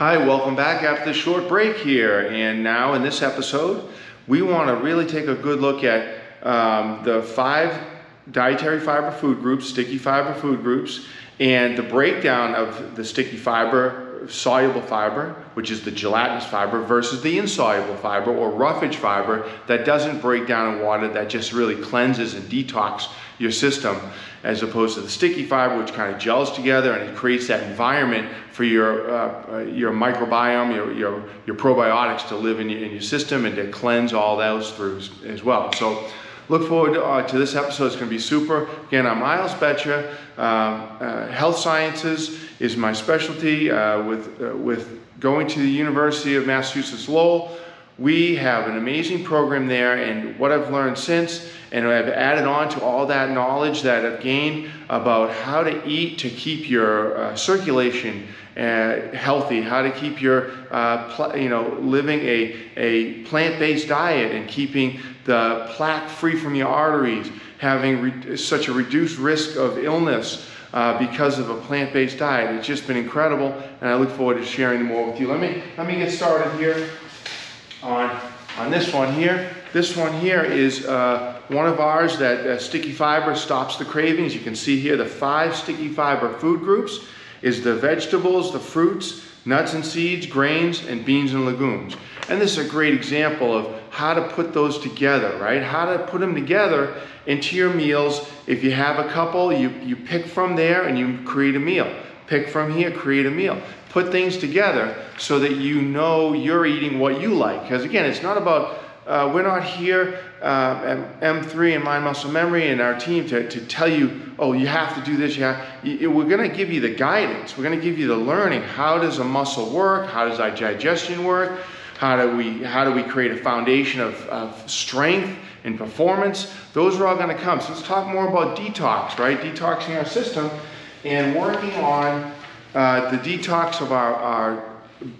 Hi, welcome back after the short break here. And now in this episode, we want to really take a good look at um, the five dietary fiber food groups, sticky fiber food groups, and the breakdown of the sticky fiber soluble fiber, which is the gelatinous fiber, versus the insoluble fiber or roughage fiber that doesn't break down in water, that just really cleanses and detox your system, as opposed to the sticky fiber, which kind of gels together and it creates that environment for your, uh, uh, your microbiome, your, your, your probiotics to live in your, in your system and to cleanse all those through as well. So Look forward to, uh, to this episode. It's going to be super. Again, I'm Miles Beccia. Uh, uh, health sciences is my specialty uh, with, with going to the University of Massachusetts Lowell. We have an amazing program there, and what I've learned since, and I've added on to all that knowledge that I've gained about how to eat to keep your uh, circulation uh, healthy, how to keep your, uh, you know, living a, a plant-based diet and keeping the plaque free from your arteries, having such a reduced risk of illness uh, because of a plant-based diet. It's just been incredible, and I look forward to sharing more with you. Let me, let me get started here on, on this one here. This one here is uh, one of ours that uh, sticky fiber stops the cravings. You can see here the five sticky fiber food groups is the vegetables, the fruits, nuts and seeds, grains, and beans and legumes. And this is a great example of how to put those together, right? How to put them together into your meals. If you have a couple, you, you pick from there and you create a meal. Pick from here, create a meal. Put things together so that you know you're eating what you like. Because again, it's not about uh, we're not here uh, at M3 and Mind Muscle Memory and our team to, to tell you, oh, you have to do this. Have, we're going to give you the guidance. We're going to give you the learning. How does a muscle work? How does our digestion work? How do we, how do we create a foundation of, of strength and performance? Those are all going to come. So let's talk more about detox, right? Detoxing our system and working on uh, the detox of our, our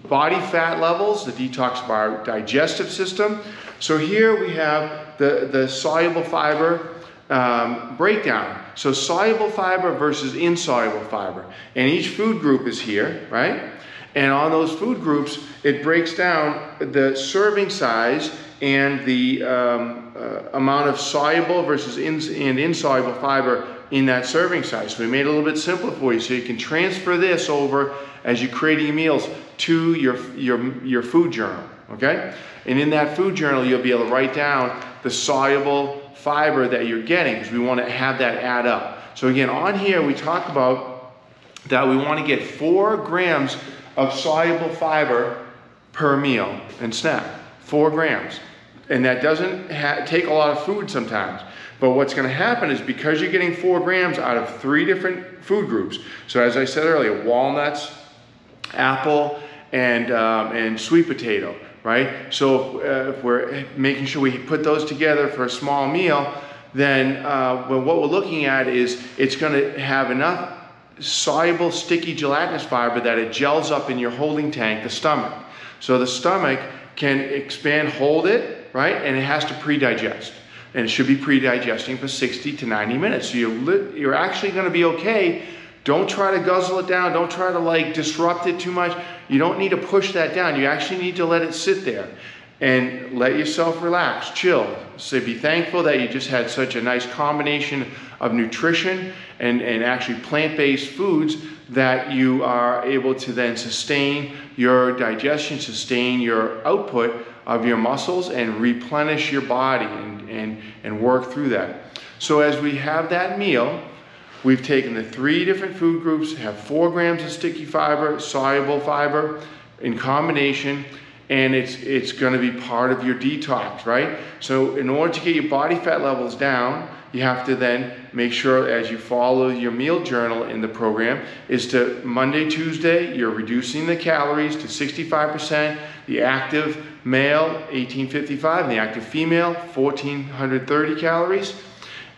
body fat levels, the detox of our digestive system. So here we have the, the soluble fiber um, breakdown. So soluble fiber versus insoluble fiber. And each food group is here, right? And on those food groups, it breaks down the serving size and the um, uh, amount of soluble versus and insoluble fiber in that serving size. So we made it a little bit simpler for you so you can transfer this over as you're creating your meals to your, your, your food journal, okay? And in that food journal, you'll be able to write down the soluble fiber that you're getting because we want to have that add up. So again, on here, we talk about that we want to get four grams of soluble fiber per meal and snack. Four grams. And that doesn't take a lot of food sometimes. But what's going to happen is because you're getting four grams out of three different food groups. So as I said earlier, walnuts, apple, and, um, and sweet potato, right? So uh, if we're making sure we put those together for a small meal, then uh, well, what we're looking at is it's going to have enough soluble, sticky gelatinous fiber that it gels up in your holding tank, the stomach. So the stomach can expand, hold it, right? And it has to pre-digest and it should be pre-digesting for 60 to 90 minutes. So you're, you're actually gonna be okay. Don't try to guzzle it down. Don't try to like disrupt it too much. You don't need to push that down. You actually need to let it sit there and let yourself relax, chill. So be thankful that you just had such a nice combination of nutrition and, and actually plant-based foods that you are able to then sustain your digestion, sustain your output of your muscles and replenish your body and, and, and work through that. So as we have that meal, we've taken the three different food groups, have four grams of sticky fiber, soluble fiber in combination, and it's, it's gonna be part of your detox, right? So in order to get your body fat levels down, you have to then make sure as you follow your meal journal in the program is to Monday, Tuesday, you're reducing the calories to 65%, the active male 1855 and the active female 1430 calories.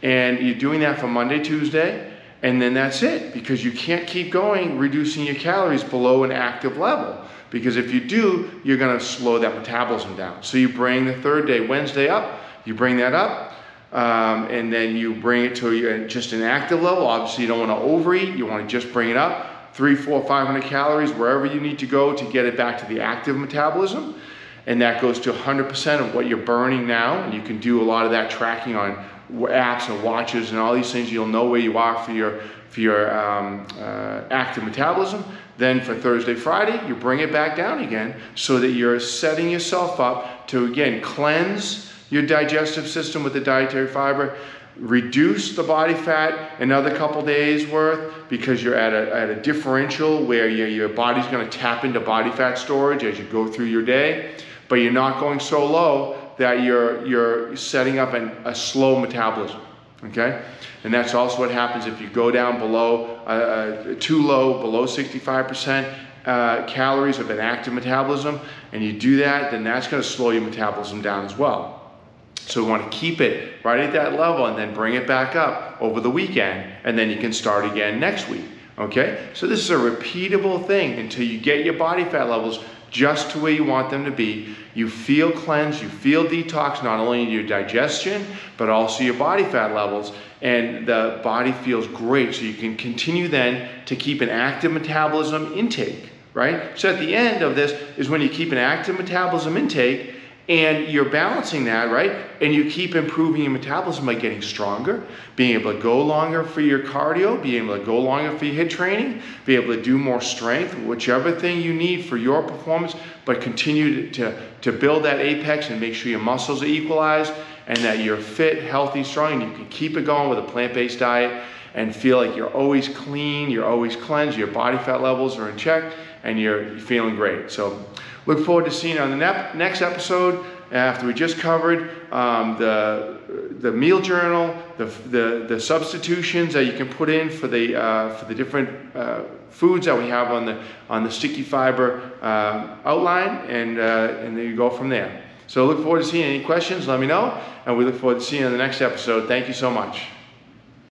And you're doing that for Monday, Tuesday, and then that's it because you can't keep going reducing your calories below an active level. Because if you do, you're gonna slow that metabolism down. So you bring the third day, Wednesday up, you bring that up, um, and then you bring it to just an active level. Obviously, you don't want to overeat. You want to just bring it up. three, four, 500 calories, wherever you need to go to get it back to the active metabolism. And that goes to 100% of what you're burning now. And you can do a lot of that tracking on apps and watches and all these things. You'll know where you are for your, for your um, uh, active metabolism. Then for Thursday, Friday, you bring it back down again so that you're setting yourself up to, again, cleanse your digestive system with the dietary fiber, reduce the body fat another couple days worth because you're at a, at a differential where your, your body's going to tap into body fat storage as you go through your day, but you're not going so low that you're, you're setting up an, a slow metabolism. Okay? And that's also what happens if you go down below, uh, uh, too low, below 65% uh, calories of an active metabolism, and you do that, then that's going to slow your metabolism down as well. So we want to keep it right at that level and then bring it back up over the weekend, and then you can start again next week. Okay? So this is a repeatable thing until you get your body fat levels just to where you want them to be. You feel cleansed, you feel detox, not only your digestion, but also your body fat levels. And the body feels great. So you can continue then to keep an active metabolism intake, right? So at the end of this is when you keep an active metabolism intake and you're balancing that, right? And you keep improving your metabolism by getting stronger, being able to go longer for your cardio, being able to go longer for your HIIT training, be able to do more strength, whichever thing you need for your performance, but continue to, to, to build that apex and make sure your muscles are equalized and that you're fit, healthy, strong, and you can keep it going with a plant-based diet and feel like you're always clean, you're always cleansed, your body fat levels are in check, and you're feeling great. So Look forward to seeing you on the next episode after we just covered um, the, the meal journal, the, the, the, substitutions that you can put in for the, uh, for the different uh, foods that we have on the, on the sticky fiber uh, outline, and, uh, and then you go from there. So look forward to seeing any questions, let me know, and we look forward to seeing you on the next episode. Thank you so much.